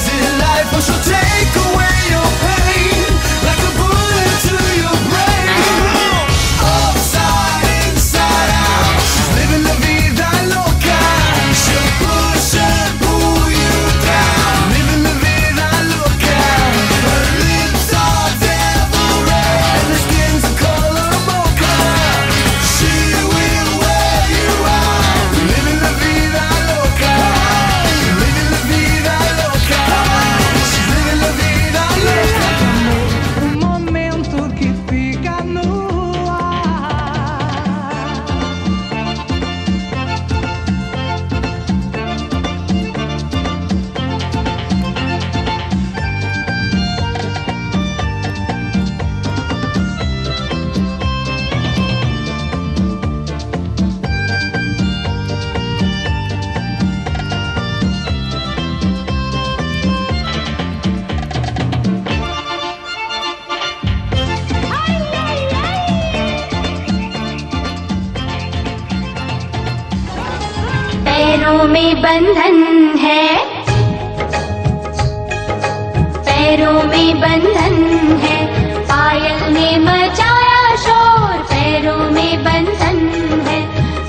crazy life, or she'll take away पैरों में बंधन है। पैरों में बंधन है। पायल ने मचाया शोर पैरों में बंधन है।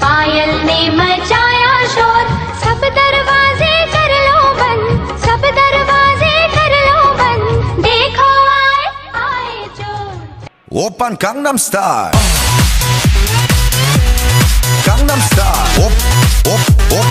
पायल ने मचाया शोर सब दरवाजे कर लो बंद सब दरवाजे कर लो बंद। देखो आए आए चोर open Gangnam style Gangnam Style. Op, op, op,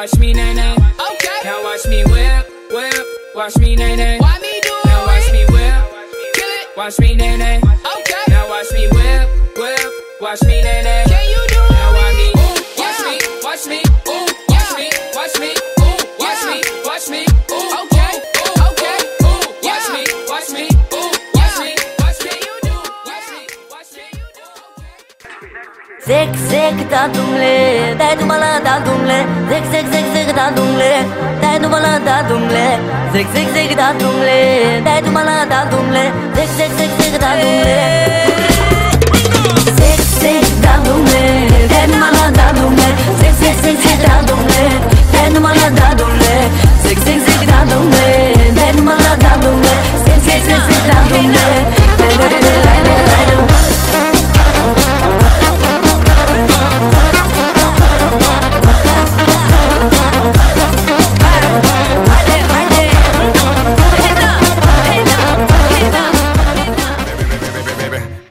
Watch me nay nay. Okay. Now watch me whip, whip, watch me nay nay. Why me do it? Now watch me whip, kill it. Watch me nay nay. Okay. Now watch me whip, whip, watch me nay nay. Can you do it? Now watch me, watch me, watch me, Zec, zec, da dumle, dai dumă la da dumle. Zec, zec, zec, zec, da dumle, dai dumă la da dumle. Zec, zec, zec, da dumle, dai dumă la da dumle. Zec, zec, zec, zec, da dumle. Zec, zec, da dumle, da dumle. Zec, zec, zec, zec, da dumle, dai dumă la da dumle. Zec, zec, zec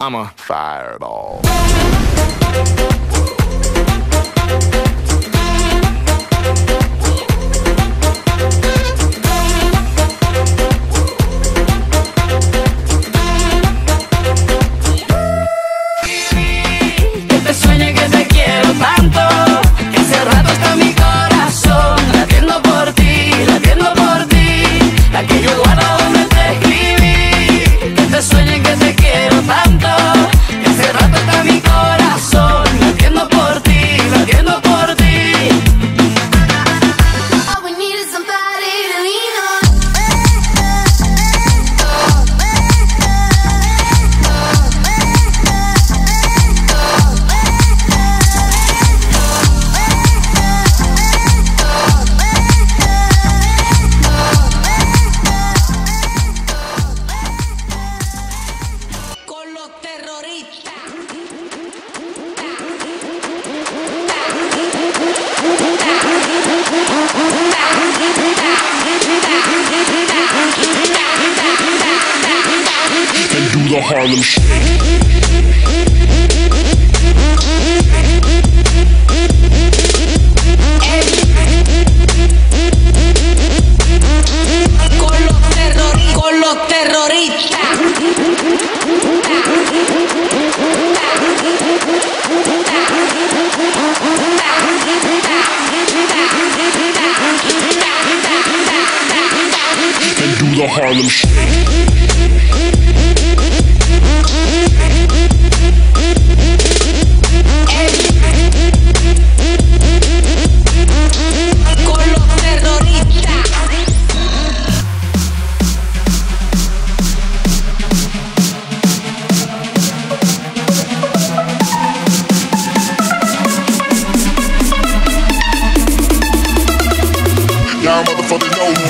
I'm a fireball. The Harlem Shake. Con los terroristas, con los terroristas. And do the Harlem Shake. for the no